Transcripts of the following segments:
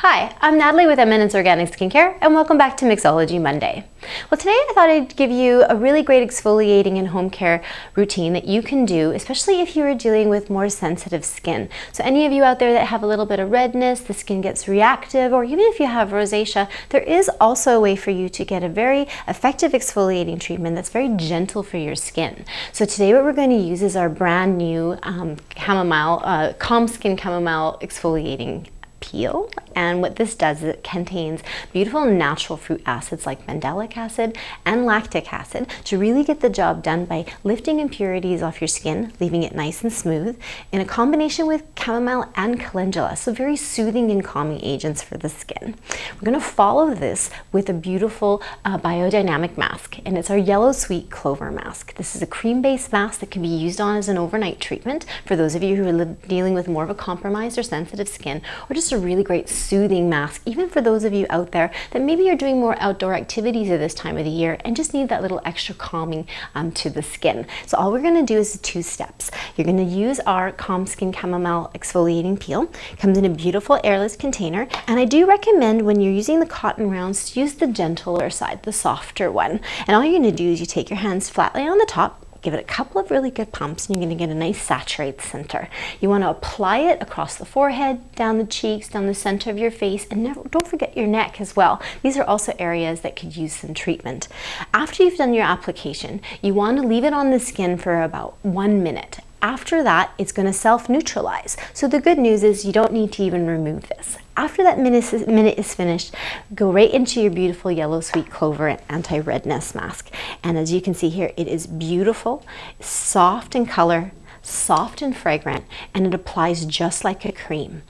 Hi, I'm Natalie with Eminence Organic Skincare and welcome back to Mixology Monday. Well today I thought I'd give you a really great exfoliating and home care routine that you can do, especially if you are dealing with more sensitive skin. So any of you out there that have a little bit of redness, the skin gets reactive, or even if you have rosacea, there is also a way for you to get a very effective exfoliating treatment that's very gentle for your skin. So today what we're going to use is our brand new um, chamomile, uh, calm skin chamomile exfoliating peel. And what this does is it contains beautiful natural fruit acids like mandelic acid and lactic acid to really get the job done by lifting impurities off your skin, leaving it nice and smooth, in a combination with chamomile and calendula, so very soothing and calming agents for the skin. We're gonna follow this with a beautiful uh, biodynamic mask, and it's our yellow sweet clover mask. This is a cream-based mask that can be used on as an overnight treatment for those of you who are dealing with more of a compromised or sensitive skin, or just a really great soothing mask, even for those of you out there that maybe you're doing more outdoor activities at this time of the year and just need that little extra calming um, to the skin. So all we're gonna do is two steps. You're gonna use our Calm Skin Chamomile Exfoliating Peel. It comes in a beautiful airless container. And I do recommend when you're using the cotton rounds to use the gentler side, the softer one. And all you're gonna do is you take your hands flatly on the top, Give it a couple of really good pumps and you're going to get a nice saturated center. You want to apply it across the forehead, down the cheeks, down the center of your face, and never, don't forget your neck as well. These are also areas that could use some treatment. After you've done your application, you want to leave it on the skin for about one minute. After that, it's going to self-neutralize. So the good news is you don't need to even remove this. After that minute is, minute is finished, go right into your beautiful yellow sweet clover anti-redness mask. And as you can see here, it is beautiful, soft in color, soft and fragrant, and it applies just like a cream.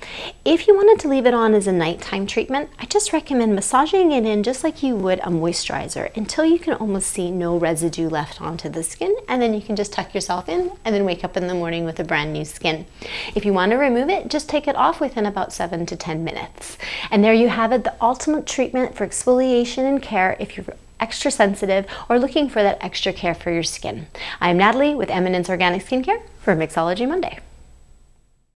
If you wanted to leave it on as a nighttime treatment, I just recommend massaging it in just like you would a moisturizer until you can almost see no residue left onto the skin, and then you can just tuck yourself in and then wake up in the morning with a brand new skin. If you want to remove it, just take it off within about 7 to 10 minutes. And there you have it, the ultimate treatment for exfoliation and care if you're extra sensitive or looking for that extra care for your skin. I'm Natalie with Eminence Organic Skincare for Mixology Monday.